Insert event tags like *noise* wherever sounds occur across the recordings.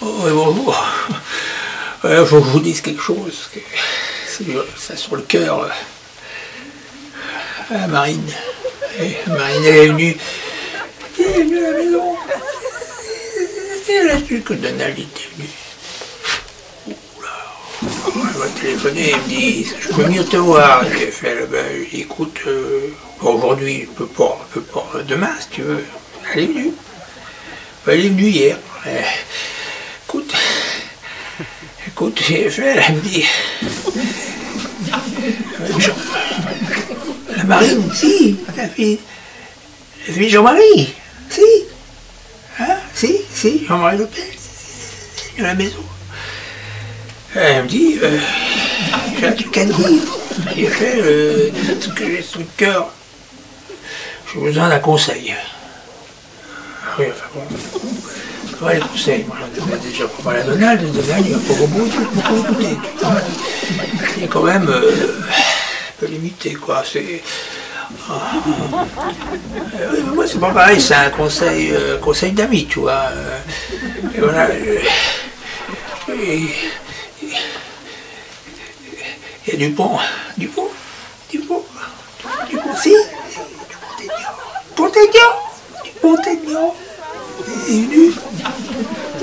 Oh, bonjour. Il faut que je vous dise quelque chose. Ça sur le cœur. Ah, Marine. Et Marine, elle est venue. Elle est venue à la maison. Elle a su que Donald était venu. Oula. Elle m'a téléphoné, elle me dit Je peux venir te voir. J'ai fait ben, écoute, euh, aujourd'hui, je peux pas, pas. Demain, si tu veux. Elle est venue. Elle est venue hier. Eh, écoute, *laughs* écoute, j'ai fait, elle me dit. La Marine, si, la fille, de Jean-Marie, si, hein, si, si, Jean-Marie Lopez, à la maison. Elle me dit, j'ai un truc à j'ai fait euh, ce que j'ai sous le cœur, j'ai besoin d'un conseil. Oui, enfin bon, ouais, les conseils, moi j'en avais déjà pas mal à Donald, Donald il va pas beaucoup. Il est quand même euh, un peu limité, quoi, c'est... Ah, euh, moi c'est pas pareil, c'est un conseil, euh, conseil d'amis, tu vois. et voilà. Il y a Dupont, Dupont, Dupont, Dupont, si, si, Dupont-Aignan, Dupont-Aignan, il est venu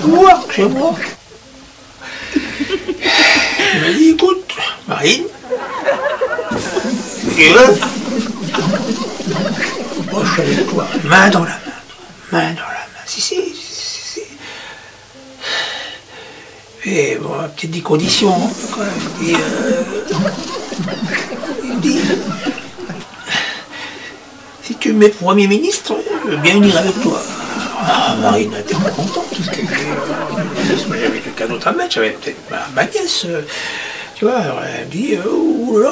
me voir chez moi. Il m'a dit, écoute, Marine, tu veux Moi, je suis avec toi, main dans la main, main dans la main, si, si, si, si. Et bon, petite dit condition, quand même. Il dit, euh, il me dit, si tu me mets Premier ministre, je veux bien venir avec toi. Ah, Marine était pas contente, parce que euh, j'avais quelqu'un d'autre à mettre, j'avais peut-être ma, nièce. euh, tu vois, elle me dit, euh, ouh là,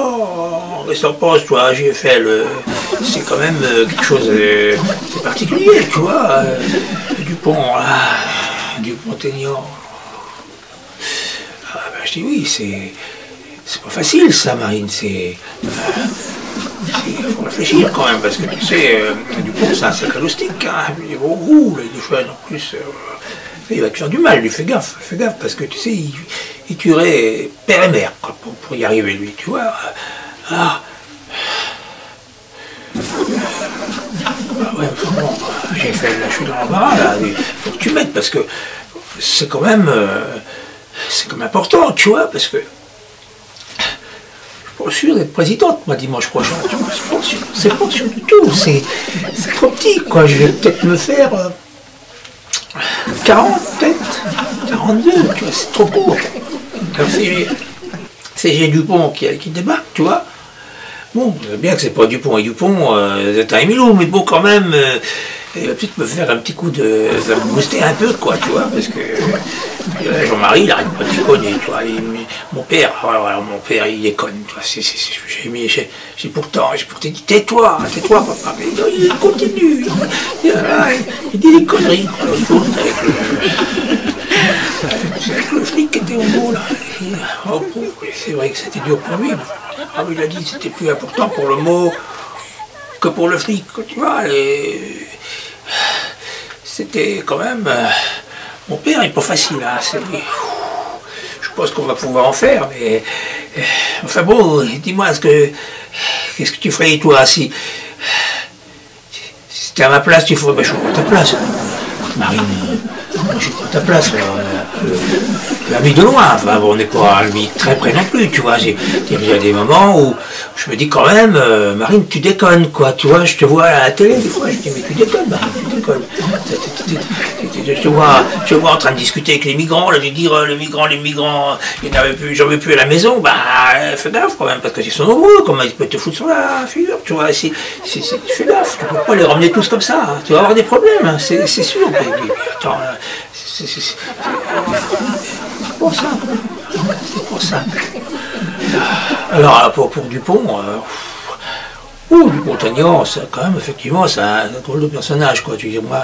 que t'en penses, toi, j'ai fait le. C'est quand même euh, quelque chose de particulier, tu vois. euh, Dupont, là, Dupont-Aignan. Ah, ben, je dis oui, c'est. C'est pas facile ça, Marine, c'est. euh, faut réfléchir quand même, parce que tu sais, euh, Dupont, c'est un sacré loustique, hein. Il oh, il en plus. euh, il va te faire du mal, lui, fais gaffe, fais gaffe, parce que tu sais, il, il tuerait père et mère, pour, pour y arriver, lui, tu vois. Ah. Ah ouais, bon, j'ai fait, là, je suis dans l'embarras, là, il faut que tu m'aides, parce que c'est quand même, euh, c'est quand même important, tu vois, parce que pas sûr d'être présidente, moi, dimanche prochain, c'est pas pas sûr du tout, c'est trop petit, quoi, je vais peut-être me faire euh, 40, peut-être, 42, tu vois, c'est trop court. C'est- G. Dupont qui, qui débarque, tu vois. Bon, bien que c'est pas Dupont et Dupont, euh, c'est un Emilou, mais bon, quand même, euh, il va peut-être me faire un petit coup de. Ça me booster un peu, quoi, tu vois, parce que euh, Jean-Marie, il arrête pas de déconner, tu vois. mon père, voilà, voilà, mon père, il déconne, tu vois. J'ai mis, j'ai pourtant, j'ai pourtant dit, tais-toi, tais-toi, papa. Mais il continue, il, dit des conneries, le. Flic qui était au bout, là. Et, oh, c'est vrai que c'était dur pour lui. Ah, il a dit que c'était plus important pour le mot que pour le flic, tu vois. Et c'était quand même. euh, mon père n'est pas facile, hein. Je pense qu'on va pouvoir en faire, mais. euh, Enfin bon, dis-moi, est-ce que. Qu'est-ce que tu ferais, toi, si. Si à ma place, tu ferais. Ben, je à ta place. Marine, je à ta place. là. Euh, L'ami de loin, enfin, bon, on n'est pas amis très près non plus, tu vois. Il y a des moments où je me dis quand même, euh, Marine, tu déconnes, quoi. Tu vois, je te vois à la télé, des fois, je dis, mais tu déconnes, Marine, tu déconnes. Je te vois, je vois en train de discuter avec les migrants, là, de dire, euh, les migrants, les migrants, il n'y avait plus, j'en veux plus à la maison, bah, fais gaffe quand même, parce qu'ils sont nombreux, comment ils peuvent te foutre sur la figure, tu vois. c'est- fais gaffe, tu peux pas les ramener tous comme ça, hein. tu vas avoir des problèmes, hein, c'est sûr. Attends, c'est pour ça. C'est pour ça. Alors, pour, pour Dupont, euh, Ouh, Dupont-Aignan, ça, quand même, effectivement, c'est un, drôle de personnage, quoi. Tu dis, moi,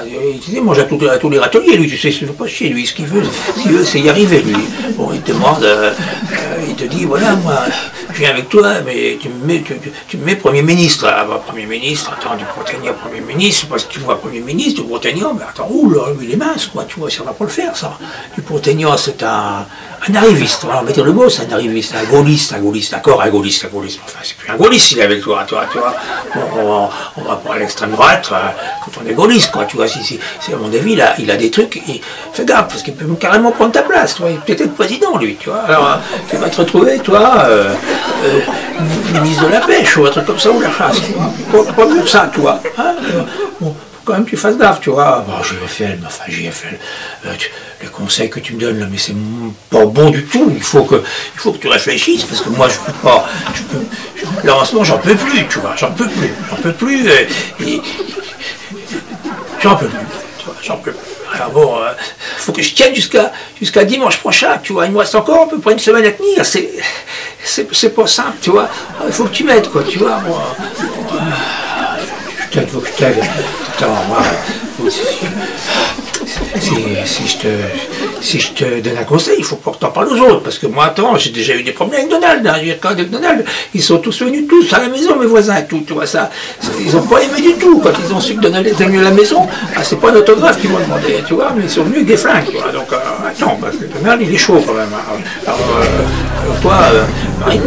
il, mange à, tout- tous les râteliers, lui, tu sais, veut pas chier, lui. Ce qu'il veut, veut, c'est y arriver, lui. Bon, il te demande, euh, euh, il te dit, voilà, moi, je viens avec toi, mais tu me mets, tu, me mets Premier ministre. Ah, bah, Premier ministre, attends, du Bretagne Premier ministre, parce que tu vois Premier ministre, du Bretagne, mais attends, ouh là, il est mince, quoi, tu vois, ça va pas le faire, ça. Du Bretagne, c'est un, un arriviste, voilà, on va dire le mot, c'est un arriviste, un gaulliste, un gaulliste, d'accord, un gaulliste, un gaulliste, enfin, c'est plus un gaulliste, il est avec toi, tu vois, tu vois. On, va pas à l'extrême droite, euh, quand on est gaulliste, quoi, tu vois, si, si, à mon avis, il a, il a des trucs, fais gaffe, parce qu'il peut carrément prendre ta place, tu vois, il peut être président, lui, tu vois. Alors, euh, tu vas te retrouver, toi, euh, ministre de la pêche, ou un truc comme ça, ou la chasse, tu vois. Pas, mieux ça, tu vois. Hein bon, quand même tu fasses gaffe, tu vois. Bon, JFL, enfin JFL, euh, les conseils que tu me donnes là, mais c'est pas bon du tout. Il faut que, il faut que tu réfléchisses parce que moi je peux pas, là en ce moment j'en peux plus, tu vois, j'en peux plus, j'en peux plus, euh, j'en peux plus, tu vois, j'en peux plus. Alors bon, euh, faut que je tienne jusqu'à dimanche prochain, tu vois. Il me reste encore à peu près une semaine à tenir. C'est c'est pas simple, tu vois. Il faut que tu m'aides, quoi, tu vois. T'aide, faut que je t'aide. Attends, moi, si, je te, si je te donne un conseil, il faut que tu en parles aux autres. Parce que moi, attends, j'ai déjà eu des problèmes avec Donald. Hein, Donald, ils sont tous venus tous à la maison, mes voisins et tout. Tu vois ça Ils n'ont pas aimé du tout. Quand ils ont su que Donald était venu à la maison, ah, c'est pas un autographe qu'ils m'ont demandé, tu vois, mais ils sont venus avec des flingues. Donc, euh, attends, parce que Donald, il est chaud quand même. Hein. Alors, euh, euh, Marie,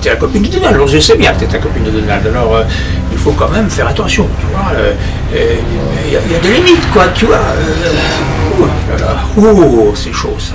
t'es la copine de Donald. Alors, je sais bien que t'es ta copine de Donald. Alors, euh, il faut quand même faire attention, tu vois. Il y, a des limites, quoi, tu vois. oh, c'est chaud, ça.